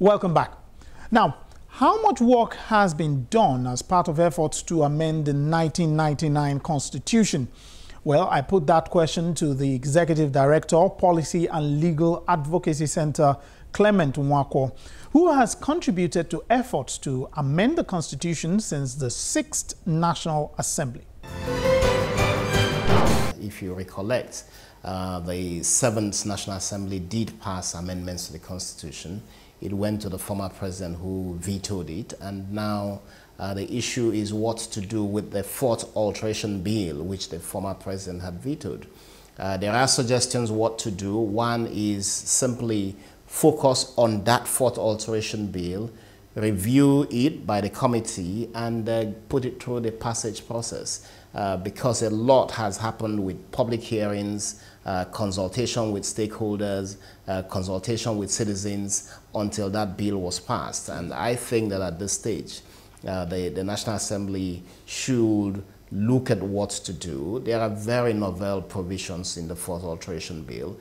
Welcome back. Now, how much work has been done as part of efforts to amend the 1999 Constitution? Well, I put that question to the Executive Director, Policy and Legal Advocacy Center, Clement Nwankwo, who has contributed to efforts to amend the Constitution since the Sixth National Assembly. If you recollect, uh, the Seventh National Assembly did pass amendments to the Constitution. It went to the former president who vetoed it, and now uh, the issue is what to do with the fourth alteration bill, which the former president had vetoed. Uh, there are suggestions what to do. One is simply focus on that fourth alteration bill, review it by the committee, and uh, put it through the passage process. Uh, because a lot has happened with public hearings, uh, consultation with stakeholders, uh, consultation with citizens until that bill was passed. And I think that at this stage, uh, the, the National Assembly should look at what to do. There are very novel provisions in the fourth alteration bill.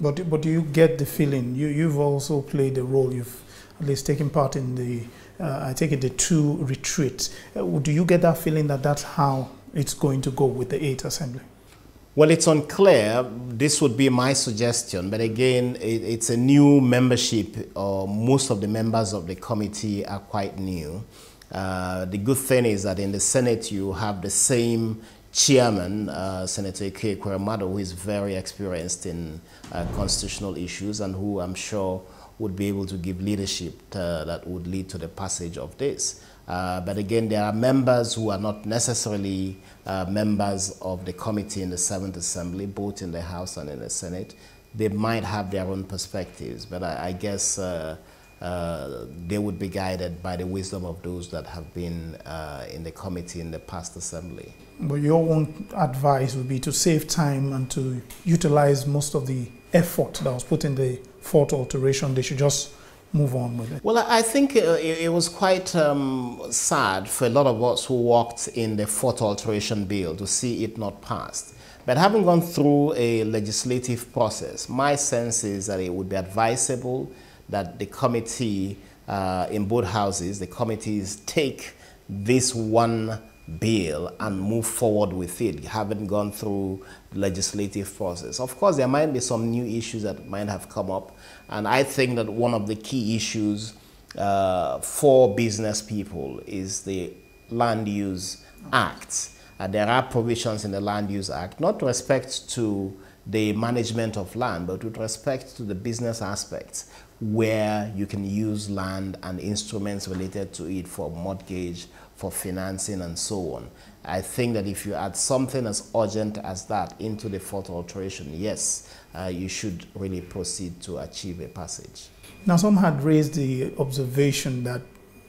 But, but you get the feeling, you, you've also played a role, you've at least taken part in the, uh, I take it, the two retreats. Uh, do you get that feeling that that's how it's going to go with the Eighth Assembly? Well, it's unclear. This would be my suggestion, but again, it, it's a new membership. Uh, most of the members of the committee are quite new. Uh, the good thing is that in the Senate you have the same chairman, uh, Senator Ike Ekweremadu, who is very experienced in uh, constitutional issues and who I'm sure would be able to give leadership to, that would lead to the passage of this. Uh, but again, there are members who are not necessarily uh, members of the committee in the Seventh Assembly, both in the House and in the Senate. They might have their own perspectives, but I, I guess uh, they would be guided by the wisdom of those that have been uh, in the committee in the past assembly. But your own advice would be to save time and to utilize most of the effort that was put in the fourth alteration. They should just move on with it? Well, I think uh, it, it was quite um, sad for a lot of us who worked in the fourth alteration bill to see it not passed. But having gone through a legislative process, my sense is that it would be advisable that the committee uh, in both houses, the committees take this one bill and move forward with it, having gone through legislative process. Of course, there might be some new issues that might have come up, and I think that one of the key issues uh, for business people is the Land Use Act. Uh, there are provisions in the Land Use Act, not respect to the management of land, but with respect to the business aspects, where you can use land and instruments related to it for mortgage, for financing, and so on. I think that if you add something as urgent as that into the fourth alteration, yes, uh, you should really proceed to achieve a passage. Now, some had raised the observation that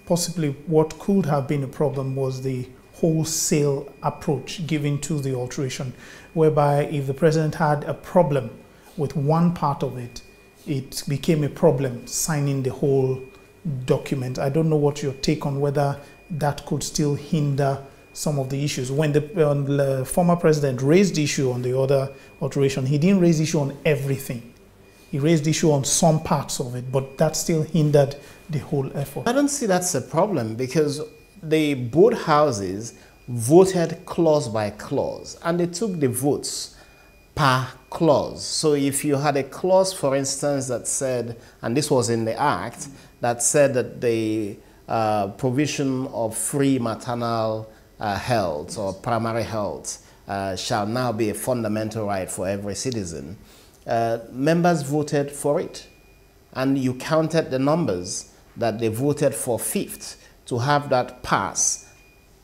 possibly what could have been a problem was the wholesale approach given to the alteration, whereby if the president had a problem with one part of it, it became a problem signing the whole document. I don't know what your take on whether that could still hinder some of the issues. When the, when the former president raised the issue on the other alteration, he didn't raise the issue on everything. He raised the issue on some parts of it, but that still hindered the whole effort. I don't see that's a problem because the both houses voted clause by clause and they took the votes per clause. So if you had a clause, for instance, that said, and this was in the act, that said that the uh, provision of free maternal uh, health or primary health uh, shall now be a fundamental right for every citizen, uh, members voted for it. And you counted the numbers that they voted for fifth to have that pass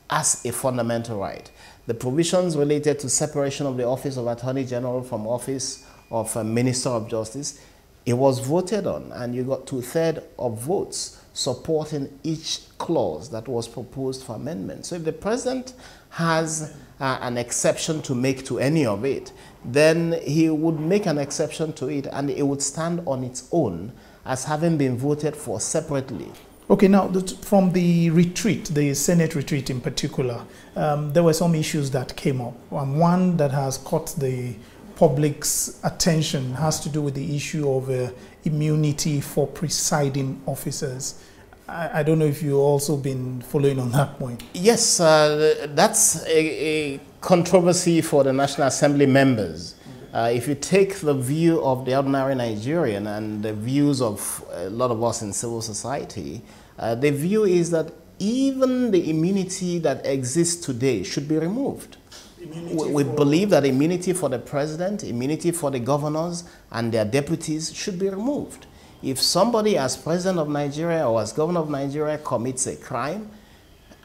as a fundamental right. The provisions related to separation of the office of Attorney General from office of Minister of Justice, it was voted on and you got two-thirds of votes supporting each clause that was proposed for amendment. So if the president has uh, an exception to make to any of it, then he would make an exception to it and it would stand on its own as having been voted for separately. Okay, now from the retreat, the Senate retreat in particular, um, there were some issues that came up. Um, one that has caught the public's attention has to do with the issue of uh, immunity for presiding officers. I, I, don't know if you've also been following on that point. Yes, uh, that's a, a, controversy for the National Assembly members. Uh, if you take the view of the ordinary Nigerian and the views of a lot of us in civil society, uh, the view is that even the immunity that exists today should be removed. We, we believe that immunity for the president, immunity for the governors and their deputies should be removed. If somebody as president of Nigeria or as governor of Nigeria commits a crime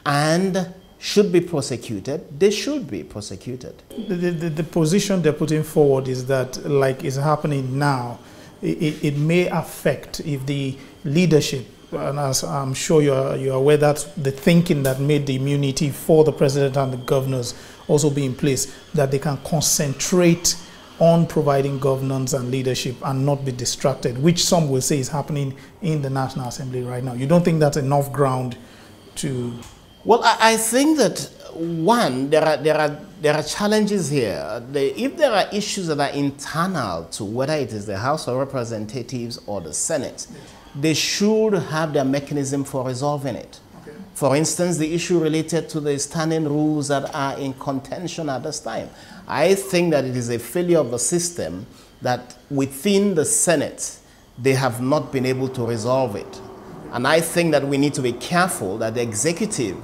and should be prosecuted, they should be prosecuted. The, the, the position they're putting forward is that, like is happening now, it, it may affect if the leadership and as I'm sure you're, you're aware that the thinking that made the immunity for the president and the governors also be in place, that they can concentrate on providing governance and leadership and not be distracted, which some will say is happening in the National Assembly right now. You don't think that's enough ground to well, I think that one, there are, there are, there are challenges here. The, if there are issues that are internal to whether it is the House of Representatives or the Senate, they should have their mechanism for resolving it. Okay. For instance, the issue related to the standing rules that are in contention at this time. I think that it is a failure of the system that within the Senate, they have not been able to resolve it. And I think that we need to be careful that the executive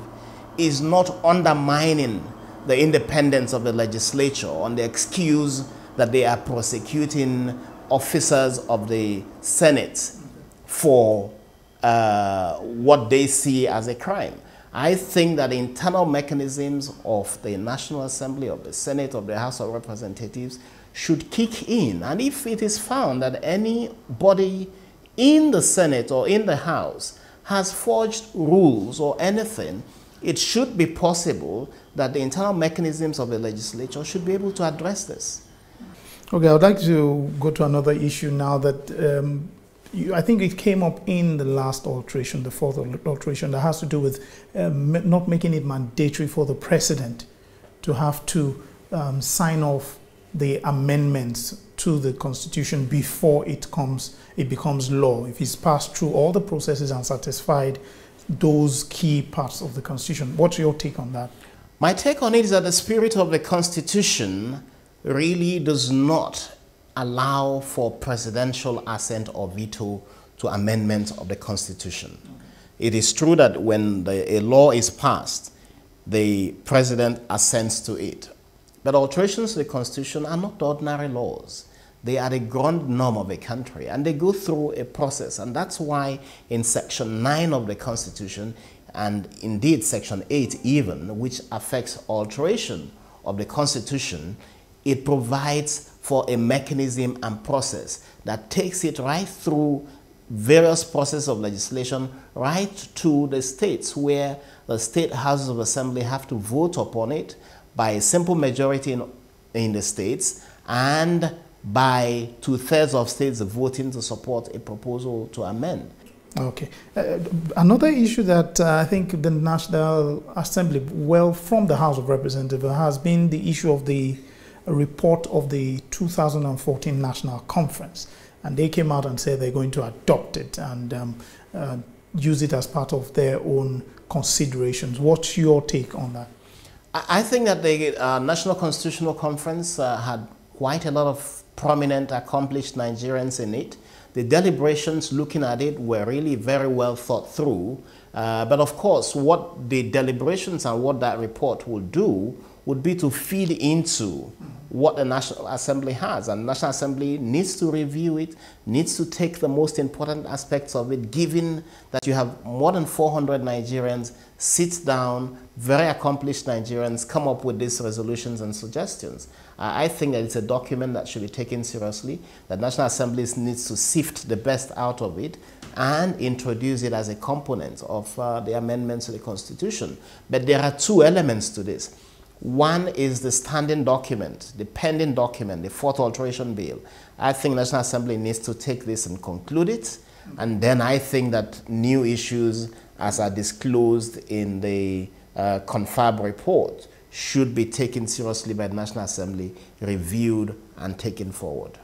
is not undermining the independence of the legislature on the excuse that they are prosecuting officers of the Senate for uh, what they see as a crime. I think that internal mechanisms of the National Assembly, of the Senate, of the House of Representatives should kick in. And if it is found that anybody in the Senate or in the House has forged rules or anything it should be possible that the internal mechanisms of the legislature should be able to address this. Okay, I would like to go to another issue now that um, you, I think it came up in the last alteration, the fourth alteration, that has to do with um, not making it mandatory for the president to have to um, sign off the amendments to the constitution before it comes it becomes law if he's passed through all the processes and satisfied those key parts of the Constitution. What's your take on that? My take on it is that the spirit of the Constitution really does not allow for presidential assent or veto to amendments of the Constitution. It is true that when the, a law is passed, the president assents to it. But alterations to the Constitution are not ordinary laws. They are the grand norm of a country and they go through a process. And that's why in Section 9 of the Constitution, and indeed Section 8 even, which affects alteration of the Constitution, it provides for a mechanism and process that takes it right through various processes of legislation right to the states where the state houses of assembly have to vote upon it by a simple majority in, in the states and by two-thirds of states voting to support a proposal to amend. Okay. Uh, another issue that uh, I think the National Assembly, well, from the House of Representatives, has been the issue of the report of the 2014 National Conference. And they came out and said they're going to adopt it and um, uh, use it as part of their own considerations. What's your take on that? I think that the uh, National Constitutional Conference uh, had quite a lot of prominent, accomplished Nigerians in it. The deliberations looking at it were really very well thought through. Uh, but of course, what the deliberations and what that report will do would be to feed into what the National Assembly has. And the National Assembly needs to review it, needs to take the most important aspects of it, given that you have more than 400 Nigerians sit down, very accomplished Nigerians, come up with these resolutions and suggestions. Uh, I think that it's a document that should be taken seriously, that National Assembly needs to sift the best out of it and introduce it as a component of uh, the amendments to the Constitution. But there are two elements to this. One is the standing document, the pending document, the fourth alteration bill. I think National Assembly needs to take this and conclude it. And then I think that new issues, as are disclosed in the uh, confab report, should be taken seriously by the National Assembly, reviewed and taken forward.